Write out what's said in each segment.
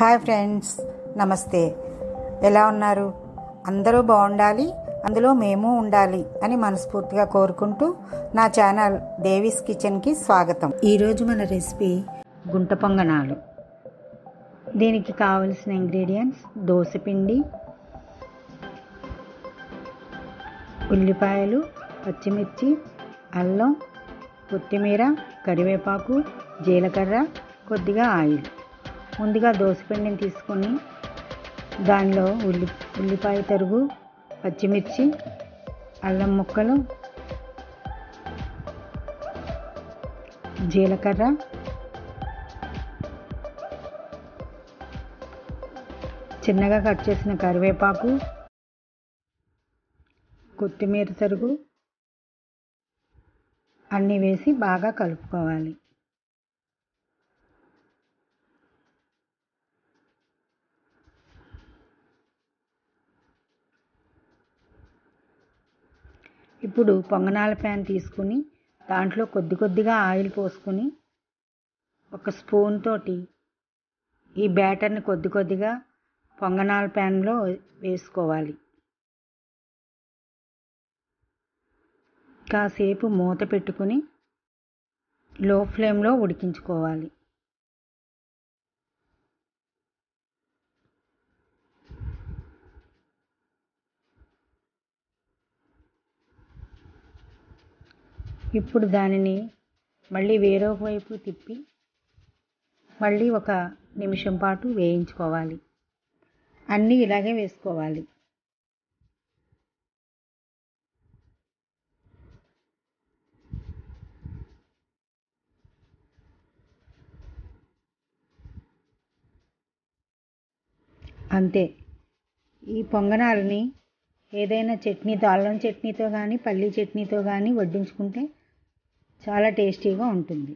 Hi friends నమస్తే. ఎలా ఉన్నారు? అందరూ బాగుండాలి అందులో మేము ఉండాలి అని మనస్ఫూర్తిగా కోరుకుంటూ నా ఛానల్ దేవీస్ కిచెన్కి స్వాగతం. ఈరోజు మన రెసిపీ గుంట పొంగనాలు దీనికి కావలసిన ఇంగ్రీడియంట్స్ దోసపిండి ఉల్లిపాయలు పచ్చిమిర్చి అల్లం కొత్తిమీర కరివేపాకు జీలకర్ర కొద్దిగా ఆయిల్. ముందుగా దోసపిండిని తీసుకొని దానిలో ఉల్లి ఉల్లిపాయ తరుగు పచ్చిమిర్చి అల్లం ముక్కలు జీలకర్ర చిన్నగా కట్ చేసిన కరివేపాకు కొత్తిమీర తరుగు అన్నీ వేసి బాగా కలుపుకోవాలి. ఇప్పుడు పొంగనాల ప్యాన్ తీసుకుని దాంట్లో కొద్ది కొద్దిగా ఆయిల్ పోసుకొని ఒక స్పూన్ తోటి ఈ బ్యాటర్ని కొద్ది కొద్దిగా పొంగనాల ప్యాన్లో వేసుకోవాలి. కాసేపు మూత పెట్టుకుని లో ఫ్లేమ్లో ఉడికించుకోవాలి. ఇప్పుడు దానిని మళ్ళీ వేరొక వైపు తిప్పి మళ్ళీ ఒక నిమిషం పాటు వేయించుకోవాలి. అన్నీ ఇలాగే వేసుకోవాలి. అంతే. ఈ పొంగనాలని ఏదైనా చట్నీతో అల్లం చట్నీతో కానీ పల్లీ చట్నీతో కానీ వడ్డించుకుంటే చాలా టేస్టీగా ఉంటుంది.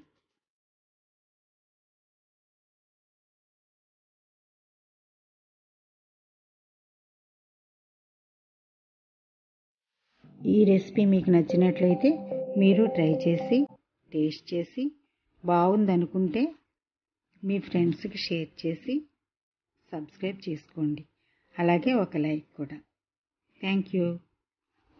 ఈ రెసిపీ మీకు నచ్చినట్లయితే మీరు ట్రై చేసి టేస్ట్ చేసి బాగుందనుకుంటే మీ ఫ్రెండ్స్కి షేర్ చేసి సబ్స్క్రైబ్ చేసుకోండి. అలాగే ఒక లైక్ కూడా. Thank you.